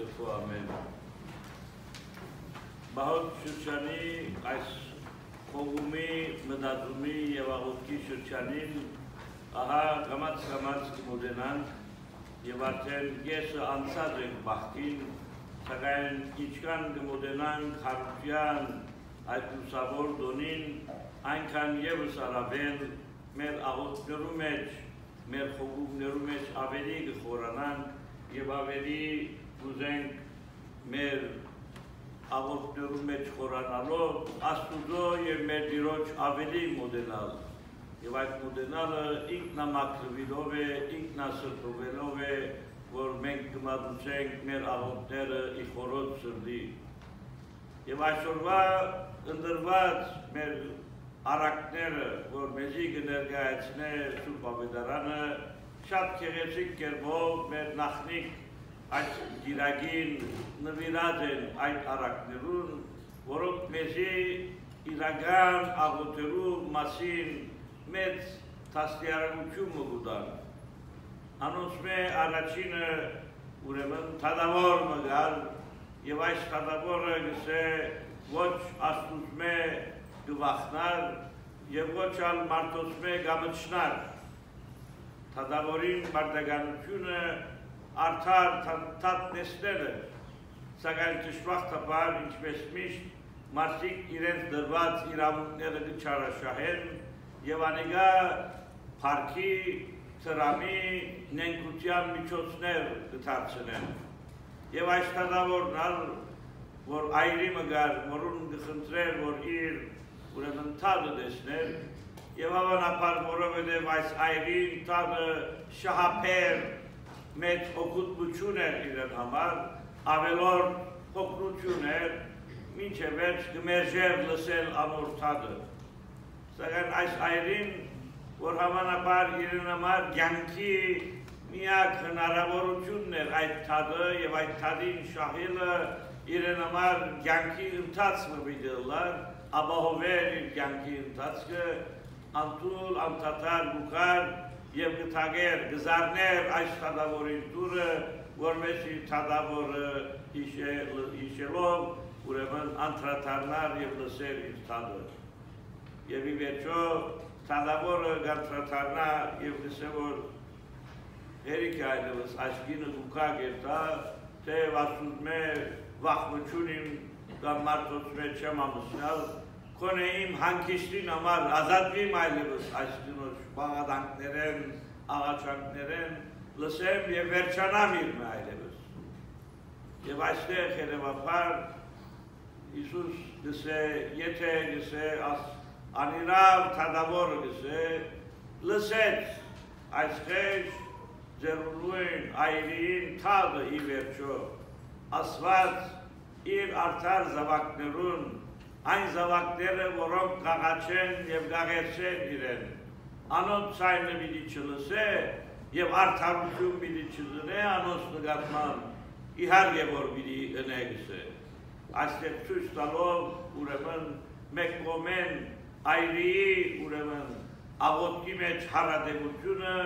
Սրբո ամեն։ Բահոտ շրջանի այս խողումի, մտածումի եւ աղոթքի շրջանին ահա կամած-կամած կմոտենանք եւ արդեն եսը անցած ենք բախտին, սակայն ինչքան կմոտենանք հարության այդ լուսավոր դոնին, այնքան եւս արաբել մեր աղոթքներու մեջ, մեր խողումներու մեջ ավելի կխորանանք եւ ավելի կուզենք մեր աղոթքներու մեջ խորանալով Աստուծո եւ մեր Տիրոջ ավելի մոդենալ եւ այդ մոդենալը ինքնամաքրվելով է, ինքնասրբովելով է, որ մենք կմատուցենք մեր աղոթքները ի խորոց սրդի։ Եվ այսօրվա ընդրված մեր արակները, որ մեզի կներկայացնե Սուրբ Ավետարանը, շատ քեղեցիկ կերպով մեր նախնիկ այդ գիրագին նվիրած են այդ արակներուն, որոնք մեզի իրական աղոթերու մասին մեծ տաստիարակություն մգուտան։ Անոնց մե առաջինը ուրեմն թադավոր մգալ եւ այս թադավորը գսե ոչ աստուծմե կվախնար եւ ոչ ալ մարդոսմե գամչնար թադավորին մարդագանությունը արդար թատնեսները, սակայն ճշմախտաբար ինչպես միշտ մարդիկ իրենց դրված իրավունքները չարաշահեն եւ անիկա парքի ծրամի նենգության միջոցներ դարձնեն եւ այս տադավորնալ որ այրի մգար որուն գխնդրեր որ իր ուրեմն տանը դեսներ եւ հավանաբար որովհետեւ այս այրին տանը շահապեր մեծ օգուտություն էր իրեն համար ավելոր փոքրություն էր մինչև վերջ կմերժեր լսել անոր տանը սակայն այս այրին որ հավանաբար իրեն համար կյանքի միակ հնարավորությունն էր այդ թադը եւ այդ թադին շահելը իրեն համար կյանքի ընթացքը վիդելար ապահովել իր կյանքի ընթացքը անտուլ, անտատար, գուկար և գթագեր, գզարներ այս թադավորին տուրը, որմեսի թադավորը իշելով ուրեմն անտրատարնար և լսեր իր թադը։ Եվ ի վերջո թադավորը գանտրատարնա և լսե որ հերիք այլևս աշխինը գուկա գերտա, թե վասուզմե վախմությունին կամ մարդոց մեջ չեմ ամուսնալ, կոնե իմ հանգիստին համար ազատվիմ այլևս այս դնոջ բաղադանքներեն, աղաչանքներեն, լսեմ և վերջանամ իր մե այլևս։ Եվ այստեղ երևապար Իսուս գսե, եթե գսե, անիրավ թադավորը գսե, լսեց այսպես ձերունույն այրին թադը ի վերջո, ասված իր արդար զավակներուն այն զավակները, որոնք կաղաչեն և գաղերցեն իրեն, անոնց ցայնը պիտի չլսե եւ արդարություն պիտի չդնե անոնց նկատմամբ, իհարկե որ պիտի ընեգսե։ Այստեղ ցույց տալով ուրեմն մեկ կողմեն այրիի ուրեմն աղոթքի մեջ հարադեպությունը,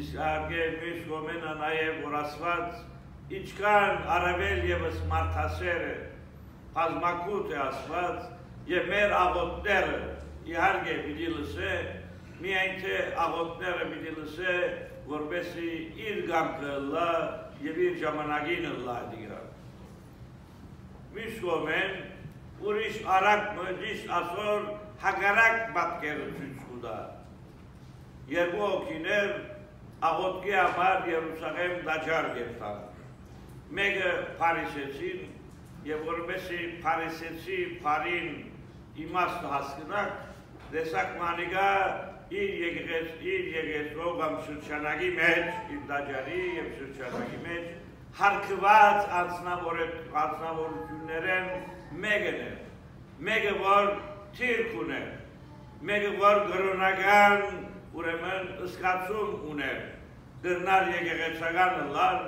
իսկ իհարկե մյուս կողմենը նաև որ ասված ինչքան առավել եւս մարդասեր է բազմակուտ է ասված եւ մեր աղոտները իհարկե պիտի լսե, միայն թե աղոտները պիտի լսե, որպեսի իր գամքը լա եւ իր ժամանակին լա դիգա։ Միշտ կոմեն ուրիշ արակ մոդիշ ասոր հագարակ պատկերը ցույց կուտա։ Երկու օքիներ աղոտքի համար Երուսաղեմ դաջար գերտան։ Մեկը Փարիսեցին եւ որպեսի Փարիսեցի Փարին իմաստ հասկնակ, տեսակ մանիգա իր եկեղեց, իր եկեղեցով կամ շրջանագի մեջ, իր դաջարի եւ շրջանագի մեջ հարկված անձնավորություններեն մեկն է, մեկը որ թիրք ուներ, մեկը որ գրոնական ուրեմն ըսկացում ուներ, գրնար եկեղեցական լար,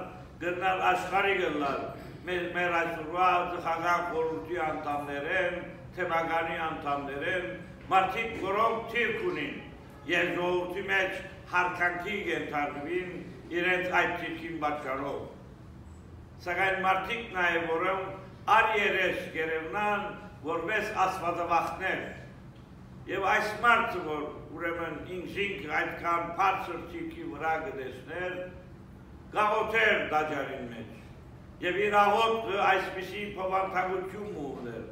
գրնար աշխարի գլար, մեր մեր այսօրվա ծխական խորհրդի անդամներ են, թեմականի անդամներ են, մարդիկ, որոնք թիրք ունին եւ ժողովրդի մեջ հարկանքի ենթարկվին իրենց այդ թիրքին պատճառով։ Սակայն մարդիկ նաև որում ար երես գերևնան, որպես ասվածավախներ։ Եվ այս մարդը, որ ուրեմն ինքզինք այդքան բարձր ճիքի վրա գտեսներ, գաղոթեր դաջարին մեջ։ Եվ իր աղոթը այսպիսի փոխանցություն ուներ։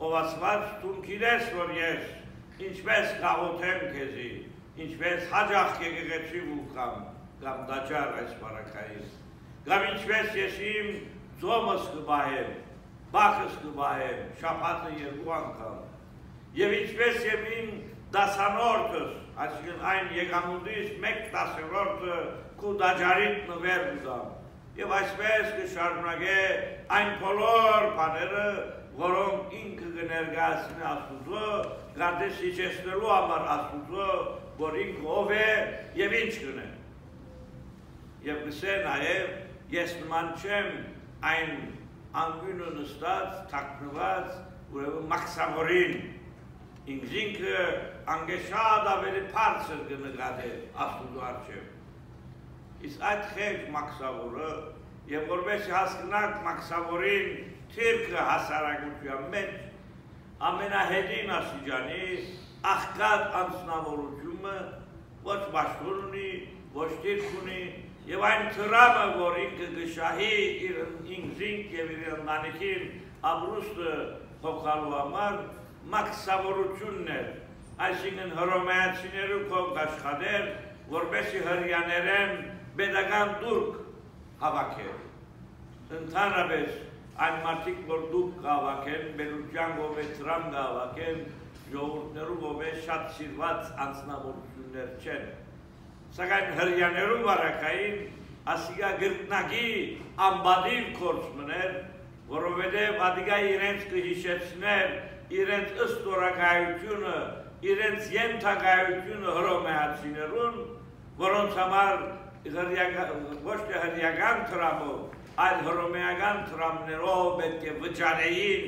Ով ասված դու գիտես, որ ես ինչպես գաղոթեմ քեզի, ինչպես հաջախ եկեղեցի ուխամ, կամ դաջար այս բարակային, կամ ինչպես ես իմ ծոմս կբահեմ, բախս կբահեմ, շապատը երկու անգամ, եւ ինչպես եմ իմ դասանորդս, այսինքն այն եկամուտից մեկ դասերորդը քու դաջարիտ նվեր ուզամ, եւ այսպես կշարունակե այն բոլոր բաները, որոնք ինքը կներկայացնի Աստուծո, գարտես իջեցնելու համար Աստուծո, որ ինքը ով է եւ ինչ կնե։ Եվ գսե նաեւ ես նման չեմ այն անգյունը նստած, թաքնված, ուրեմն մաքսավորին, ինքս ինքը անգեշադ ավելի բարձր կնկատե Աստուծո առջև։ Իսկ այդ խեք մաքսավորը եւ որպես հասկանանք մաքսավորին թիրքը հասարակության մեջ ամենահետին աստիճանի աղքատ անձնավորությունը ոչ բաշխուն ունի, ոչ թիրք ունի եւ այն ծրամը, որ ինքը գշահի իր ինքզին եւ իր ընտանիքին ապրուստը փոխալու համար մաքսավորությունն է այսինքն հռոմեացիները կողք աշխատել որբեսի հрьяներեն pedagogan դուրք հավաքել։ Ընդհանրապես այն մարդիկ, որ դուք կհավաքեն, բերության գովե տրամ կհավաքեն, ժողորդներու գովե շատ սիրված անձնավորություններ չեն։ Սակայն հրյաներու վարակային ասիգա գրտնագի ամբադիվ կորց մներ, որովհետև ադիգա իրենց կհիշեցներ իրենց ըստորակայությունը, իրենց ենթակայությունը հրոմեացիներուն, որոնց համար ոչ թե հրյական տրամով, այլ հռոմեական տրամներով պետք է վճարեին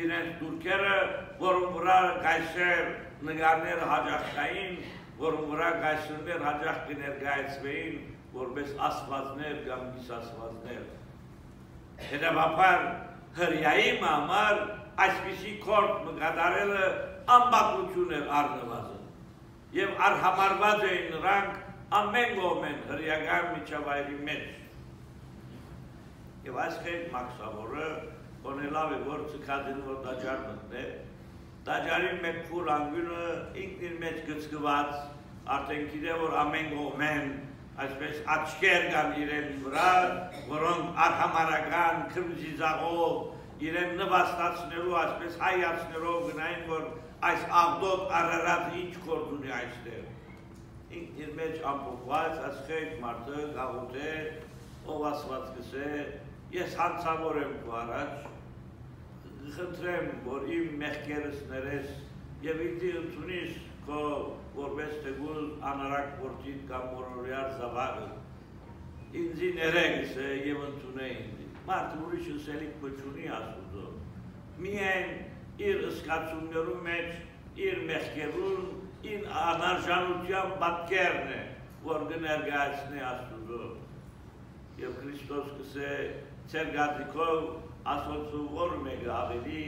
իրենց դուրքերը, որում վրա գայսեր նգարներ հաջախային, որում վրա գայսրներ հաջախ կներկայացվեին, որպես ասվածներ կամ գիսասվածներ։ Հետևաբար հրյայի համար այսպիսի կորդ մկադարելը ամբակություն էր առնվազն եւ արհամարված էին նրանք ամեն գոմեն հրյական միջավայրի մեջ Եվ այս խեք մաքսավորը կոնելավ է, որ ծկադին, որ դաջար մտնե, դաջարի մեկ փուլ անգյունը ինքնին մեջ գծգված, արդեն գիտե, որ ամեն գողմեն, այսպես աչկեր կան իրեն վրա, որոնք արհամարական, քրմզիզաղով, իրեն նվաստացնելու, այսպես հայացներով գնային, որ այս աղդոտ առարած ինչ կորդ ունի այստեղ։ իր մեջ ամպոկված, ասխեք մարդը գաղոտ է, ով ասված կսե, Ես հանցավոր եմ քո առաջ, խնդրեմ, որ իմ մեղքերս ներես եւ ինձ ընդունիս քո որպես թեգուլ անարակ որդիդ կամ մորորյար զավակը։ Ինձի ներեգս է եւ ընդունե ինձ։ Մարդ ուրիշ ուսելիք փչունի ասուդո։ Միայն իր ըսկացումներու մեջ իր մեղքերուն ին անարժանության պատկերն է, որ կներկայացնի Աստուծո։ Եվ Քրիստոս կսե Ձեր գարտիկով ասոցու որ մեկը ավելի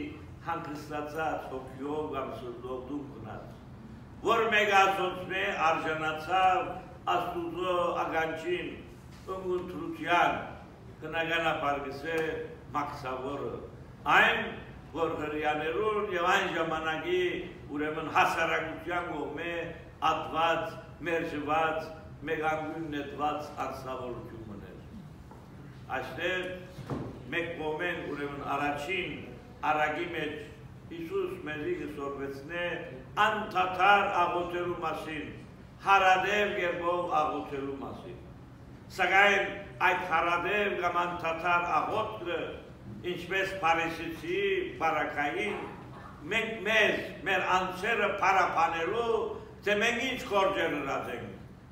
հանգստացած հոգիով կամ սրտով դու գնաց։ Որ մեկ ասոցն է արժանացավ աստուծո ագանչին ընգունտրության կնագանապար գսե մաքսավորը։ Այն, որ հրյաներուն եւ այն ժամանակի ուրեմն հասարակության կողմե ատված, մերժված, մեգանգուն նետված անձնավորություն Այստեղ մեկ կողմեն ուրեմն առաջին արագի մեջ Հիսուս մեզի գսորվեցնե անթաթար աղոթելու մասին, հարադև երբով աղոթելու մասին։ Սակայն այդ հարադև կամ անթաթար աղոթքը, ինչպես պարեսիցի պարակային, մենք մեզ, մեր անցերը պարապանելու, թե մենք ինչ կորջեր հրացենք,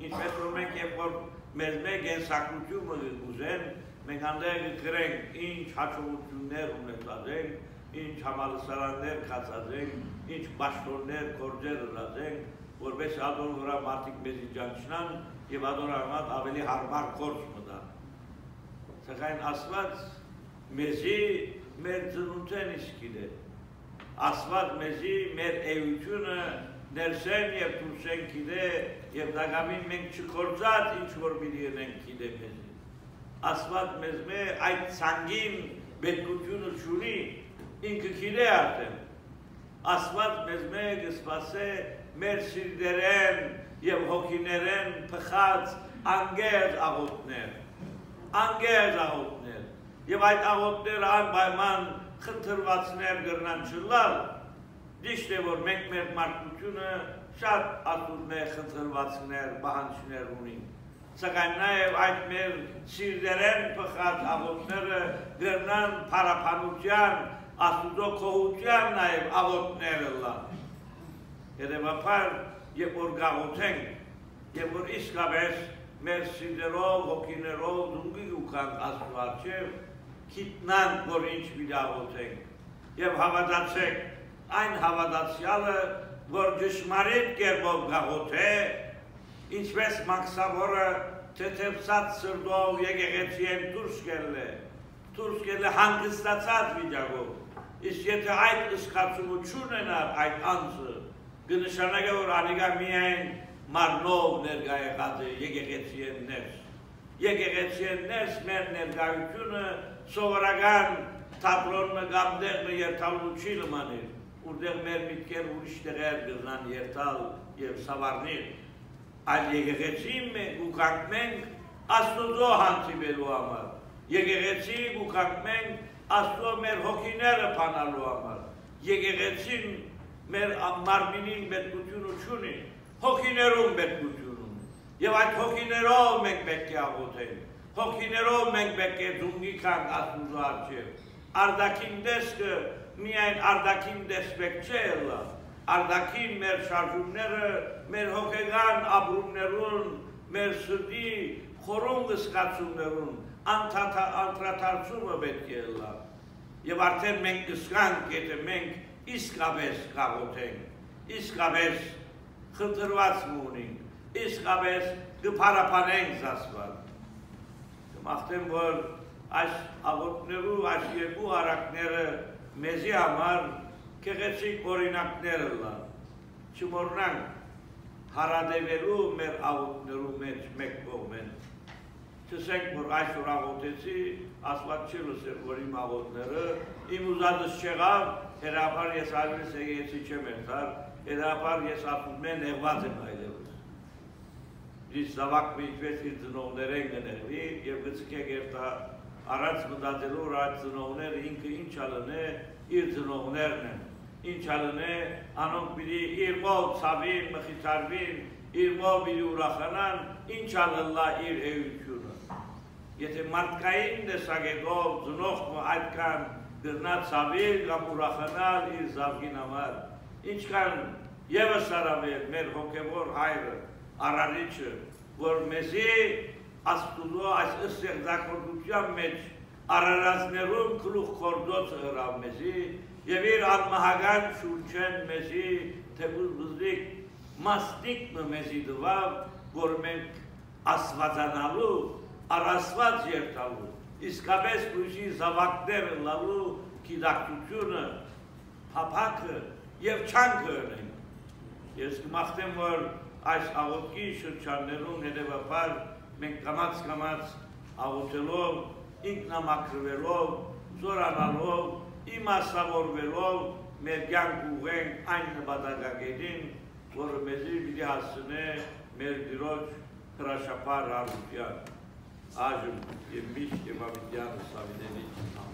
ինչպես որ մենք երբ որ մեզ մեկ են սակրությունը ուզեն, մենք հանդեղ գրենք ինչ հաջողություններ ունեցած ենք, ինչ համալսարաններ կացած ենք, ինչ պաշտոններ, կորձեր հրած ենք, որպես ադոր վրա մարդիկ մեզի ճանչնան և ադոր արմատ ավելի հարմար կորձ մտան։ Սակայն Աստված մեզի մեր ծնունդեն իսկ գիտե։ Աստված մեզի մեր էությունը ներսեն եւ դուրսեն գիտե եւ դակամին մենք չկործած ինչ որ պիտի ունենք գիտե մեզի։ Աստված մեզ մե այդ ցանգին պետքությունը ճունի ինքը գիտե արդեն։ Աստված մեզ մե կսպասե մեր սիրտերեն եւ հոգիներեն փխած անգեր աղոթներ անգեր աղոթներ եւ այդ աղոթները անպայման խնդրվածներ գրնան չլալ դիշտ է որ մենք մեր մարդկությունը շատ ատուրներ խնդրվածներ բանջներ ունենք սակայն նաև այդ մեր սիրտերեն փխած աղոթները գրնան փարապանության աստուծո կողության նաև աղոթները լան երևապար երբ որ գաղոթենք եւ որ իսկապես մեր սիրերով, հոգիներով դունգի ուքանք աստվածև, քիտնանք, որ ինչ վիրաղոթենք եւ հավատացեք այն հավատացյալը, որ ճշմարիտ կերպով գաղոթե, ինչպես մաքսավորը թեթևսած սրդով եկեղեցի են դուրս կելը, դուրս կելը հանգստացած վիճակով, իսկ եթե այդ ըսկացումություն ունենար այդ անձը, կնշանակե որ անիկա միայն մարմնով ներկա եղած է եկեղեցի են ներս։ Եկեղեցի են ներս մեր ներկայությունը սովորական թատրոնը կամ դեղը երթալու չի լմանիր, ուրդեղ մեր միտքեր ուրիշ տեղեր գznան երթալ և սավարնիր, այլ եկեղեցի մենք ու կանք մենք աստուծո հանցիվելու համար, եկեղեցի ու կանք մենք աստուծո մեր հոգիները պանալու համար, եկեղեցին մեր մարմինին պետքությունը չունի, հոգիներում պետքություն ունի։ Եվ այդ հոգիներով մենք պետք է աղոթենք։ Հոգիներով մենք պետք է դունգի կանք աստուծո արջև։ Արդակին դեսկը միայն արդակին դեսպեք չէ ելա։ Արդակին մեր շարժումները, մեր հոգեգան ապրումներուն, մեր սրդի խորում գսկացումներուն, անդրաթարցումը պետք է ելա։ Եվ արդեն մենք գսկանք, եթե մենք իսկապես կաղոթենք, իսկապես խնդրված ունենք, իսկապես կփարապանենք զասված։ Կմաղթեմ, որ այս աղոտներու, այս երկու հարակները մեզի համար կեղեցիկ օրինակները լան, չմորնանք հարադևելու մեր աղոտներու մեջ մեկ կողմեն։ Չսենք, որ այսօր աղոտեցի, ասված չի լսել, որ իմ աղոտները, իմ ուզածս չեղավ, հերապար ես այլպես եգեցի չեմ երթար, Երապար ես ասում եմ նեղված եմ այլևս։ Իսկ զավակը ինչպես իր ծնողներեն գնեղվի եւ գցկեք երթա առանց մտածելու որ այդ ծնողները ինքը ինչ ալնե իր ծնողներն են ինչ ալնե անոնք պիտի իր մոտ ցավին մխիթարվին իր մոտ պիտի ուրախանան ինչ ալլա իր էությունը եթե մարդկային տեսակետով ծնողը այդքան դրնա ցավին կամ ուրախանալ իր զավգին համար ինչքան եւս արավել մեր հոգևոր հայրը, արարիչը, որ մեզի աստուծո այս ստեղծագործության մեջ արարածներում գլուխ կորդոց հրավ մեզի եւ իր անմահական շուրջեն մեզի թեբուզ բզդիկ մաստիկը մեզի դվավ, որ մենք ասվածանալու, առասված երթալու, իսկապես լույսի զավակները լալու կիդակտությունը, հապակը եւ չանքը ունենք։ Ես կմաղթեմ, որ այս աղոտքի շրջաններում հետևաբար մենք կամած աղոտելով, ինքնամակրվելով, զորանալով, իմաստավորվելով մեր կյանք ուղենք այն նպատակագետին, որը մեզի պիտի հասցնե մեր դիրոջ հրաշապար հարության։ Այժմ եւ միշտ եւ ավիդյան Սավինենի ամեն